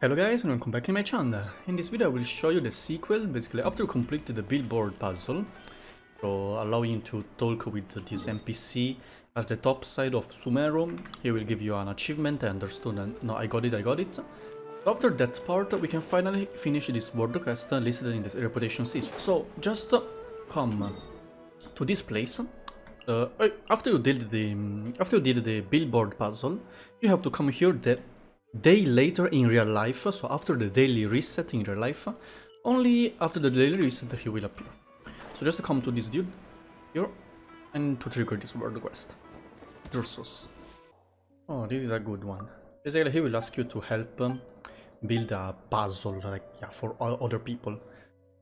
Hello guys and welcome back to my channel. In this video I will show you the sequel, basically after you complete the billboard puzzle, so allowing you to talk with this NPC at the top side of Sumeru, he will give you an achievement, I understood, and no I got it, I got it. After that part we can finally finish this world quest listed in the reputation system. So just come to this place, uh, after you did the after you did the billboard puzzle, you have to come here the day later in real life, so after the daily reset in real life, only after the daily reset he will appear. So just come to this dude here and to trigger this world quest. Drusus. Oh, this is a good one. Basically, he will ask you to help um, build a puzzle, like yeah, for other people.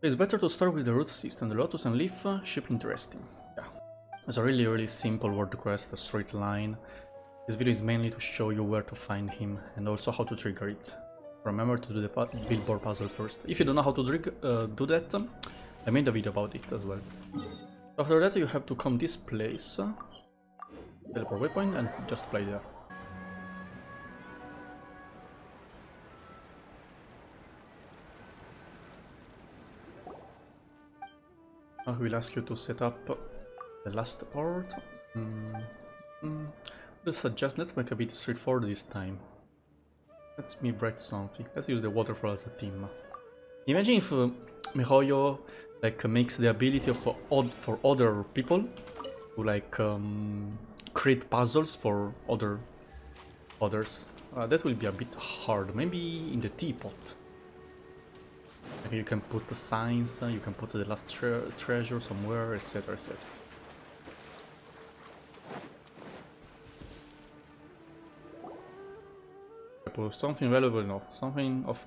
It's better to start with the root system. The Lotus and Leaf uh, ship interesting. Yeah, it's a really really simple world quest, a straight line. This video is mainly to show you where to find him and also how to trigger it. Remember to do the billboard puzzle first. If you don't know how to uh, do that, I made a video about it as well. After that you have to come this place, teleport waypoint and just fly there. I will ask you to set up the last part. Mm -hmm will suggest let's make a bit straightforward this time. Let's me write something. Let's use the waterfall as a theme. Imagine if uh, MiHoYo like makes the ability for uh, for other people to like um, create puzzles for other others. Uh, that will be a bit hard. Maybe in the teapot. you can put the signs, uh, you can put the last tre treasure somewhere, etc, etc. something valuable enough, something of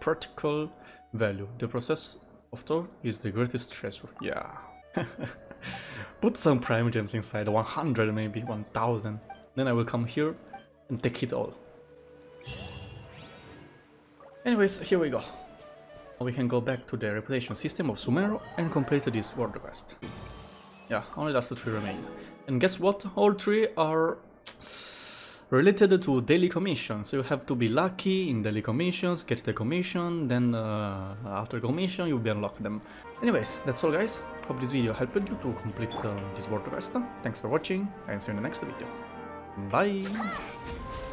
practical value. The process of thought is the greatest treasure. Yeah. Put some primogems inside, 100 maybe, 1000. Then I will come here and take it all. Anyways, here we go. We can go back to the reputation system of Sumeru and complete this world quest. Yeah, only last three remain. And guess what? All three are related to daily commissions. You have to be lucky in daily commissions, get the commission, then uh, after commission you will be unlock them. Anyways, that's all guys. Hope this video helped you to complete uh, this world quest. Thanks for watching and see you in the next video. Bye!